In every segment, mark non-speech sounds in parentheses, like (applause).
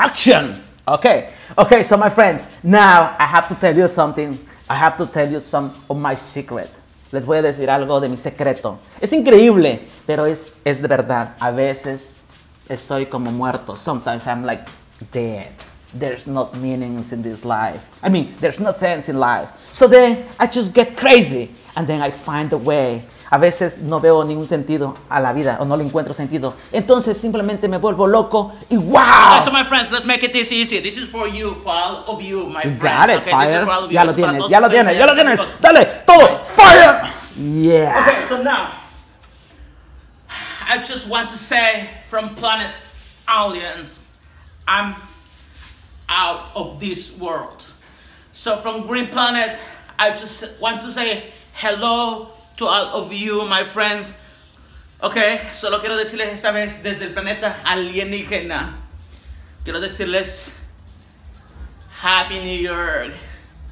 action. Okay, okay, so my friends, now I have to tell you something. I have to tell you some of my secret. Les voy a decir algo de mi secreto. Es increíble, pero es, es de verdad. A veces estoy como muerto. Sometimes I'm like dead. There's no meanings in this life. I mean, there's no sense in life. So then I just get crazy and then I find a way. A veces no veo ningún sentido a la vida o no le encuentro sentido. Entonces simplemente me vuelvo loco y wow. Okay, so my friends, let's make it this easy. This is for you, for all of you, my You friends. got it, okay, fire. You. Ya lo tienes, ya lo tienes, ya lo tienes. Dale, todo, fire. Yeah. Okay, so now, I just want to say from Planet Aliens, I'm out of this world. So from Green Planet, I just want to say hello to all of you, my friends. Okay, solo quiero decirles esta vez desde el planeta alienígena. Quiero decirles Happy New Year.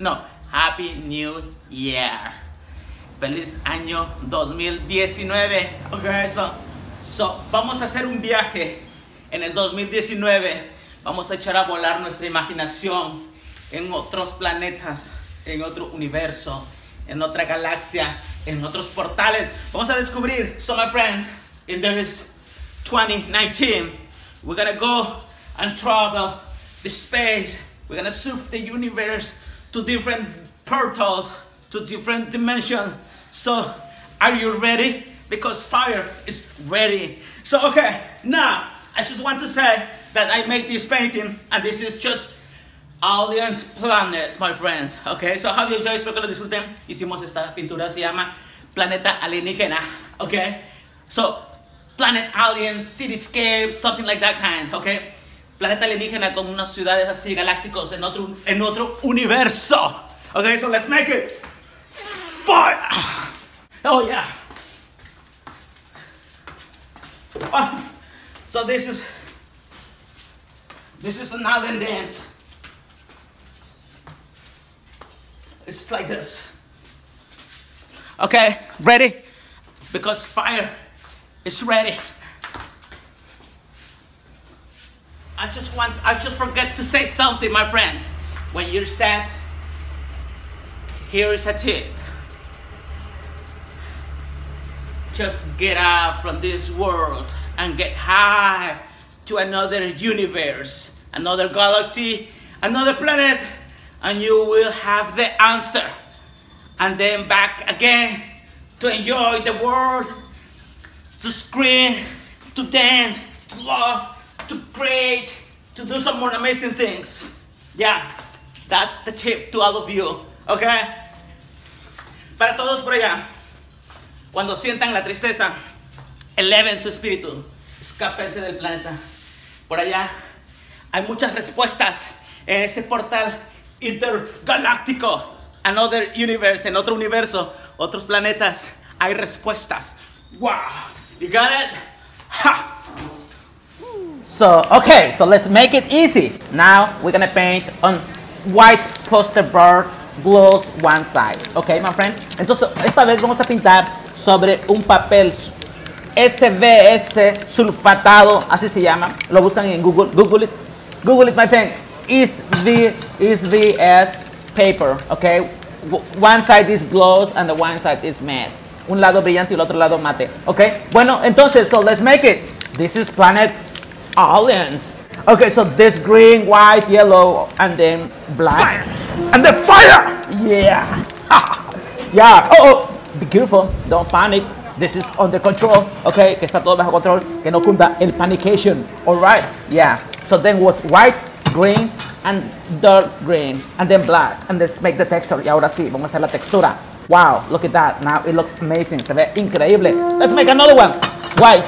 No, Happy New Year. Feliz año 2019. Ok, so, so vamos a hacer un viaje en el 2019. Vamos a echar a volar nuestra imaginación en otros planetas, en otro universo, en otra galaxia, en otros portales. Vamos a descubrir, so my friends, in this 2019, we're gonna go and travel the space. We're gonna surf the universe to different portals, to different dimensions. So, are you ready? Because fire is ready. So, okay, now I just want to say that I made this painting, and this is just Aliens Planet, my friends. Okay, so do you enjoy? Espero que lo disfruten. Hicimos esta pintura, se llama Planeta Alienígena. Okay, so Planet Aliens, Cityscape, something like that kind. Okay, Planeta Alienígena con unas ciudades así galácticos en otro, en otro universo. Okay, so let's make it fire. Oh yeah. Ah, so this is this is an alien dance. It's like this. Okay, ready? Because fire is ready. I just want, I just forget to say something, my friends. When you're sad, here is a tip. Just get out from this world and get high to another universe, another galaxy, another planet, and you will have the answer. And then back again to enjoy the world, to scream, to dance, to love, to create, to do some more amazing things. Yeah, that's the tip to all of you, okay? Para todos por allá, cuando sientan la tristeza, eleven su espíritu, escápense del planeta. Por allá hay muchas respuestas en ese portal intergaláctico. Another universe, en otro universo, otros planetas, hay respuestas. Wow, you got it? Ha! So, okay, so let's make it easy. Now we're gonna paint on white poster board glows one side. Okay, my friend? Entonces, esta vez vamos a pintar sobre un papel SBS sulfatado, así se llama. Lo buscan en Google. Google it. Google it, my friend. Is the is VS paper, okay? One side is glows and the one side is matte. Un lado brillante y el otro lado mate, okay? Bueno, entonces, so let's make it. This is planet aliens. Okay, so this green, white, yellow, and then black. And the fire! Yeah! (laughs) yeah! Oh, oh! Be careful, don't panic. This is under control, okay? Que está todo bajo control, que no cunda el panication, alright? Yeah. So then was white, green, and dark green, and then black. And let's make the texture. Y ahora sí, vamos a hacer la textura. Wow, look at that. Now it looks amazing. Se ve increíble. Let's make another one. White,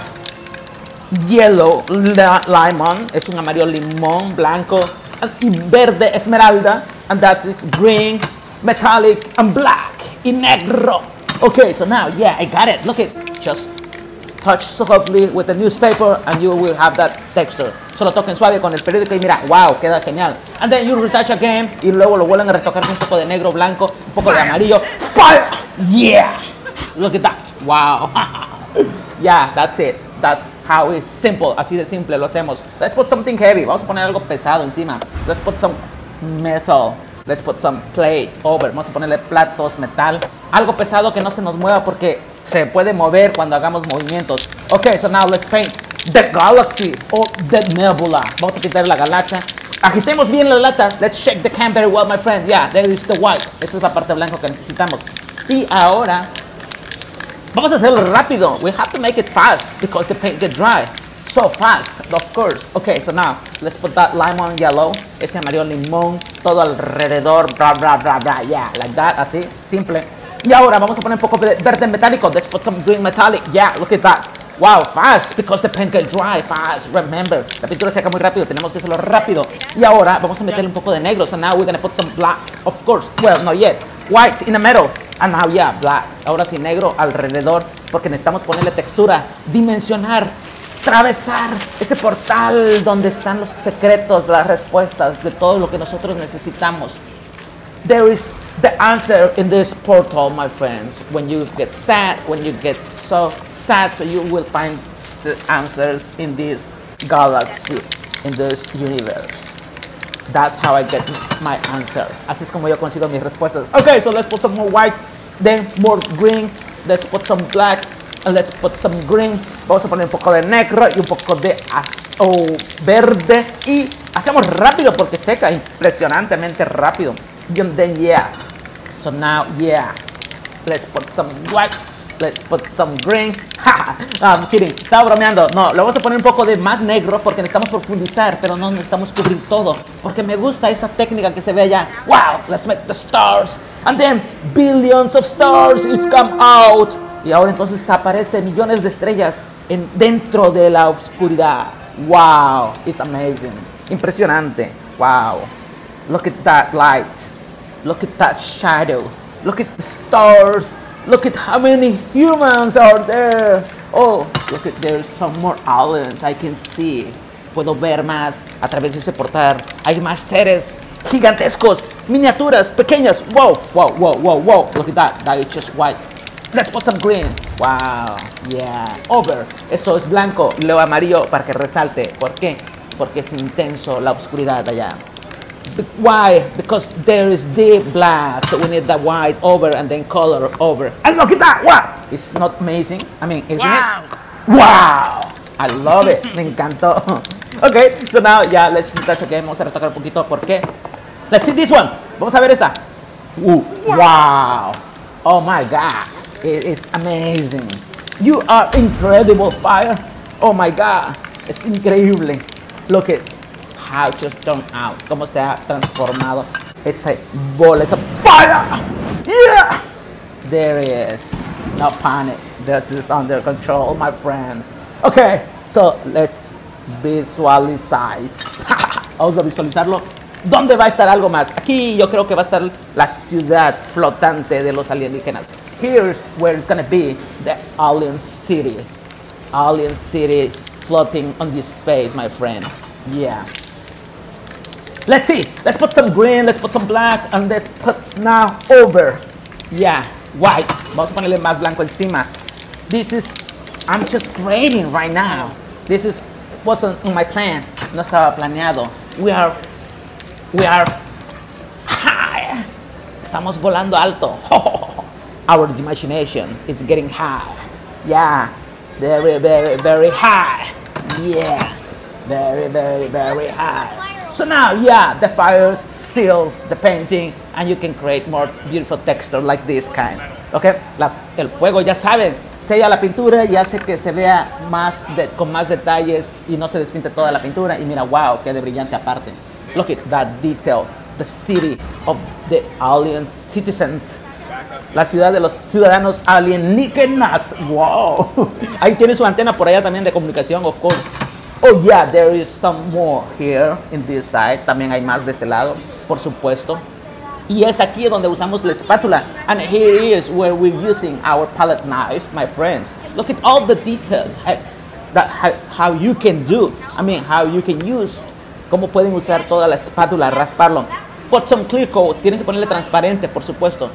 yellow lemon, es un amarillo limón blanco, y verde esmeralda, and that is green, metallic, and black, y negro. Okay, so now, yeah, I got it. Look at Just touch softly with the newspaper, and you will have that texture. Solo toquen suave con el periódico y mira, wow, queda genial. And then you retouch again, y luego lo vuelven a retocar con un poco de negro, blanco, un poco de amarillo. Fire! Yeah! Look at that. Wow. (laughs) yeah, that's it. That's how it's simple. Así de simple lo hacemos. Let's put something heavy. Vamos a poner algo pesado encima. Let's put some metal. Let's put some plate over. Vamos a ponerle platos, metal. Algo pesado que no se nos mueva porque se puede mover cuando hagamos movimientos. Okay, so now let's paint the galaxy or the nebula. Vamos a pintar la galaxia. Agitemos bien la lata. Let's shake the can very well, my friend. Yeah, there is the white. Esa es la parte blanca que necesitamos. Y ahora vamos a hacerlo rápido. We have to make it fast because the paint get dry. So fast, of course. Okay, so now let's put that lemon yellow. Ese amarillo limón todo alrededor. Bra, bra, bra, bra. Yeah, like that. Así, simple. Y ahora vamos a poner un poco de verde metálico. Let's put some green metallic. Yeah, look at that. Wow, fast, because the paint get dry fast. Remember, la pintura seca muy rápido, tenemos que hacerlo rápido. Y ahora vamos a meterle un poco de negro. So now we're gonna put some black, of course. Well, not yet. White in the middle. And now, yeah, black. Ahora sí, negro alrededor, porque necesitamos ponerle textura, dimensionar, atravesar ese portal donde están los secretos, las respuestas de todo lo que nosotros necesitamos. There is the answer in this portal, my friends. When you get sad, when you get so sad, so you will find the answers in this galaxy, in this universe. That's how I get my answer. Así es como yo consigo mis respuestas. Okay, so let's put some more white, then more green. Let's put some black, and let's put some green. Vamos a poner un poco de negro y un poco de oh, verde. Y hacemos rápido porque seca, impresionantemente rápido. And then yeah. So now yeah. Let's put some white. Let's put some green. (laughs) I'm kidding. Estaba bromeando. No, le vamos a poner un poco de más negro porque necesitamos profundizar, pero no necesitamos cubrir todo. Porque me gusta esa técnica que se ve allá. Wow, let's make the stars. And then billions of stars it's come out. Y ahora entonces aparecen millones de estrellas en, dentro de la oscuridad. Wow, it's amazing. Impresionante. Wow. Look at that light. Look at that shadow. Look at the stars. Look at how many humans are there. Oh, look at there's some more aliens I can see. Puedo ver más a través de ese portal. Hay más seres gigantescos, miniaturas, pequeñas. Wow, wow, wow, wow, wow. Look at that. That is just white. Let's put some green. Wow, yeah. Over. Eso es blanco. Lo amarillo para que resalte. ¿Por qué? Porque es intenso la oscuridad allá. Why? Because there is deep black, so we need the white over and then color over. And look at that! Wow! It's not amazing. I mean, isn't Wow. it? Wow! I love it. Me encantó. (laughs) Okay, so now, yeah, let's retouch again. Vamos a retocar un poquito. ¿Por qué? Let's see this one. Vamos a ver esta. Uh, wow! Oh my God! It is amazing. You are incredible, fire. Oh my God! It's incredible. Look at it just turned out. Cómo se ha transformado esa bola, esa fire. Yeah. There is. No panic. This is under control, my friends. Okay, so let's visualize. (laughs) Vamos a visualizarlo. ¿Dónde va a estar algo más? Aquí yo creo que va a estar la ciudad flotante de los alienígenas. Here's where it's gonna be the alien city. Alien city is floating on this space, my friend. Yeah. Let's see. Let's put some green, let's put some black, and let's put now over. Yeah, white. Vamos a ponerle más blanco encima. This is, I'm just creating right now. This is, wasn't in my plan. No estaba planeado. We are, we are high. Estamos volando alto. (laughs) Our imagination is getting high. Yeah, very, very, very high. Yeah, very, very, very high. So now, yeah, the fire seals the painting and you can create more beautiful texture like this kind. Okay, La- el fuego, ya saben, sella la pintura y hace que se vea más con más detalles y no se despinte toda la pintura. Y mira, wow, qué de brillante aparte. Look at that detail. The city of the alien citizens. La ciudad de los ciudadanos alienígenas. Wow. (laughs) Ahí tiene su antena por allá también de comunicación, of course. Oh yeah, there is some more here in this side. También hay más de este lado, por supuesto. Y es aquí donde usamos la espátula. And here is where we're using our palette knife, my friends. Look at all the detail that how you can do. I mean, how you can use. Cómo pueden usar toda la espátula, rasparlo. Put some clear coat. Tienen que ponerle transparente, por supuesto.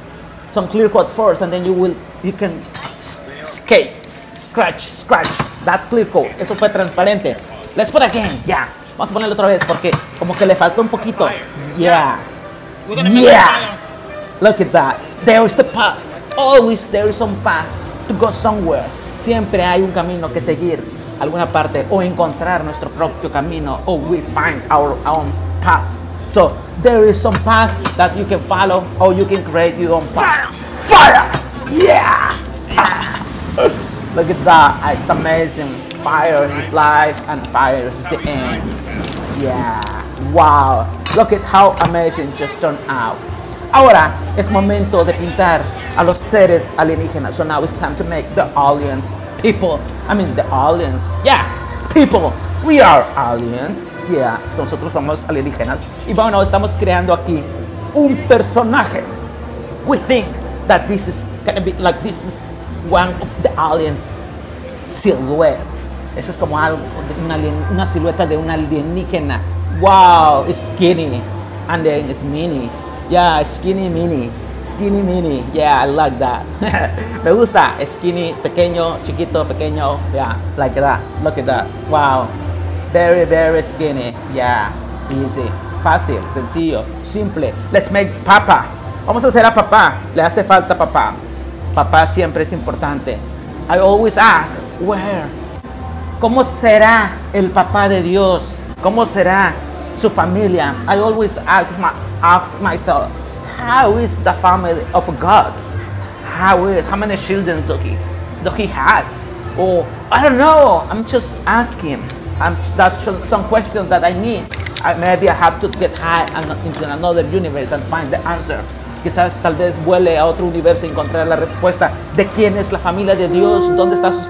Some clear coat first, and then you will you can skate, scratch, scratch. That's clear coat. Eso fue transparente. Let's put again. Yeah. Vamos a ponerlo otra vez porque como que le faltó un poquito. Yeah. Yeah. fire. Look at that. There is the path. Always there is some path to go somewhere. Siempre hay un camino que seguir, alguna parte, o encontrar nuestro propio camino, or we find our own path. So there is some path that you can follow, or you can create your own path. Fire! Yeah! Look at that. It's amazing. Fire is life, and fire is the end. Yeah. Wow. Look at how amazing just turned out. Ahora es momento de pintar a los seres alienígenas. So now it's time to make the aliens people. I mean the aliens. Yeah, people. We are aliens. Yeah, nosotros somos alienígenas. Y bueno, estamos creando aquí un personaje. We think that this is gonna be like this is one of the aliens silhouette. Eso es como algo, una silueta de un alienígena. Wow, it's skinny. And then it's mini. Yeah, skinny mini. Skinny mini. Yeah, I like that. (laughs) Me gusta. Skinny, pequeño, chiquito, pequeño. Yeah, like that. Look at that. Wow. Very, very skinny. Yeah, easy. Fácil, sencillo, simple. Let's make papa. Vamos a hacer a papá. Le hace falta papá. Papá siempre es importante. I always ask, where? ¿Cómo será el papá de Dios? ¿Cómo será su familia? I always ask, my, ask myself, how is the family of God? How is, how many children do he, do he has? Or, I don't know, I'm just asking. I'm, that's just some questions that I need. I, maybe I have to get high and into another universe and find the answer. Quizás tal vez vuele a otro universo y encontrar la respuesta de quién es la familia de Dios, dónde está sus-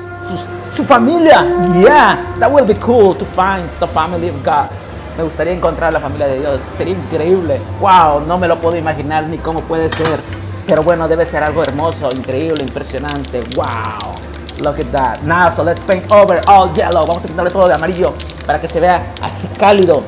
su familia. Yeah, that will be cool to find the family of God. Me gustaría encontrar la familia de Dios. Sería increíble. Wow, no me lo puedo imaginar ni cómo puede ser. Pero bueno, debe ser algo hermoso, increíble, impresionante. Wow. Look at that. Now, so let's paint over all yellow. Vamos a pintarle todo de amarillo para que se vea así cálido.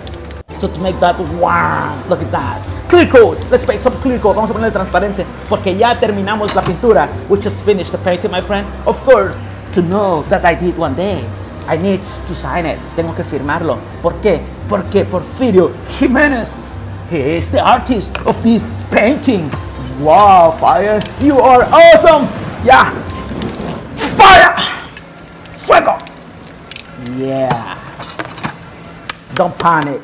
So to make that, wow, look at that. Clear coat, let's paint some clear coat. Vamos a ponerle transparente porque ya terminamos la pintura. We just finished the painting, my friend. Of course, to know that I did one day, I need to sign it. Tengo que firmarlo. ¿Por qué? Porque Porfirio Jiménez, he is the artist of this painting. Wow, fire, you are awesome. Yeah. Fire! Fuego! Yeah. Don't panic.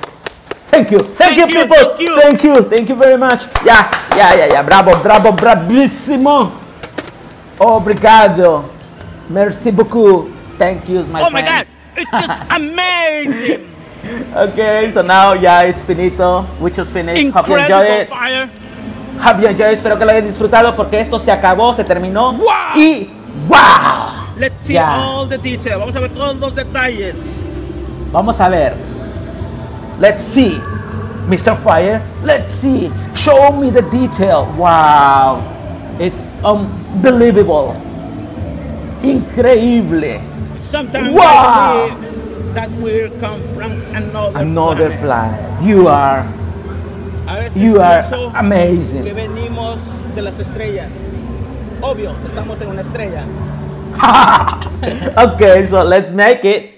Thank you. Thank, Thank you, people. thank you. Thank you. Thank you very much. Yeah, yeah, yeah, yeah. Bravo, bravo, bravissimo. Obrigado. Merci beaucoup. Thank you, my Oh my god, it's just (laughs) amazing! Okay, so now, yeah, it's finito. We just finished. Hope you enjoy it. fire! Hope you enjoy it. Espero que lo hayan disfrutado porque esto se acabó, se terminó. Wow. Y wow. Let's see Yeah. all the detail. Vamos a ver todos los detalles. Vamos a ver. Let's see. Mr. Fire, let's see. Show me the detail. Wow. It's unbelievable. Increíble. Sometimes Wow. That we come from another, Another planet. planet. You are you are pienso que amazing. venimos de las estrellas. Obvio, estamos en una estrella. (laughs) okay, so let's make it.